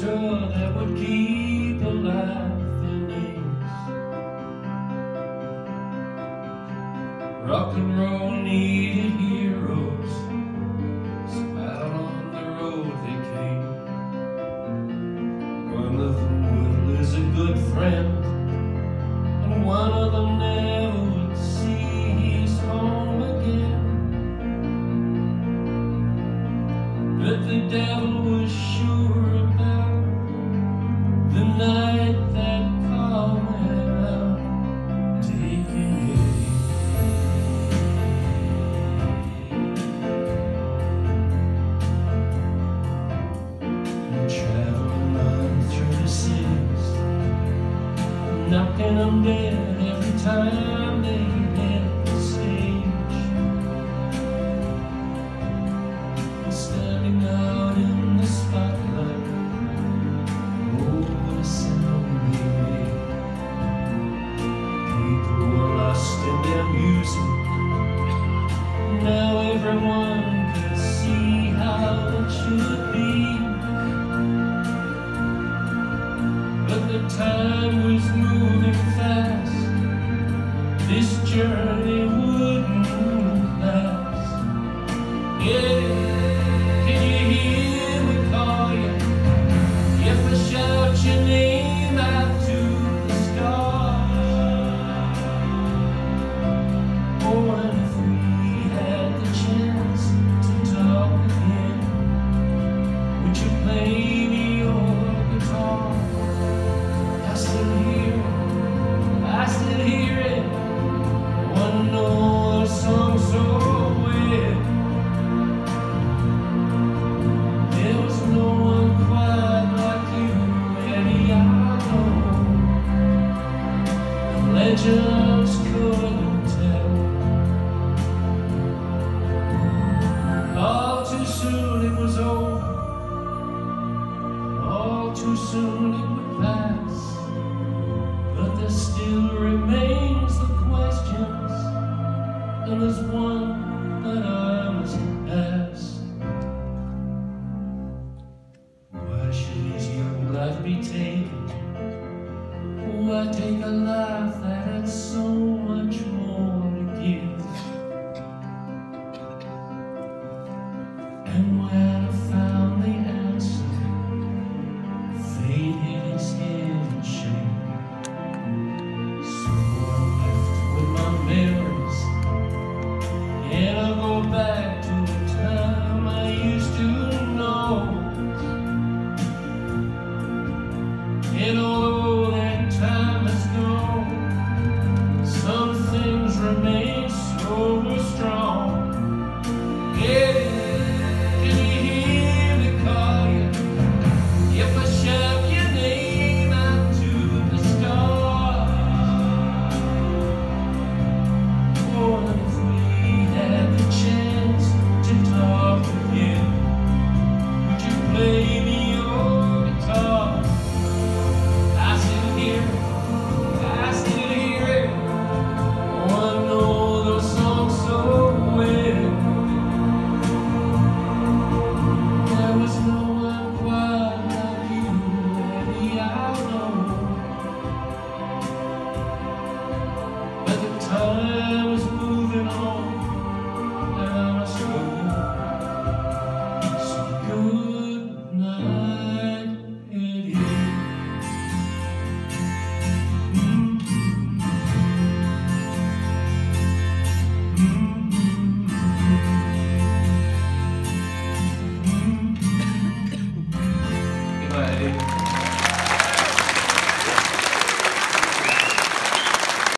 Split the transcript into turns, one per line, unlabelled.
shelter that would keep alive their names. Rock and roll needed heroes, so out on the road they came. One of them would lose a good friend, and one of them never would see his home again. But the devil was knocking them dead every time they hit the stage. Standing out in the spotlight, oh, a sound they made. People were lost in their music. Now everyone can see how it should But the time was moving fast. This journey too soon it would pass. But there still remains the questions, and there's one that I must ask. Why should his young life be taken? Why take a life that had so much more to give? And when I Goodbye, Eddie.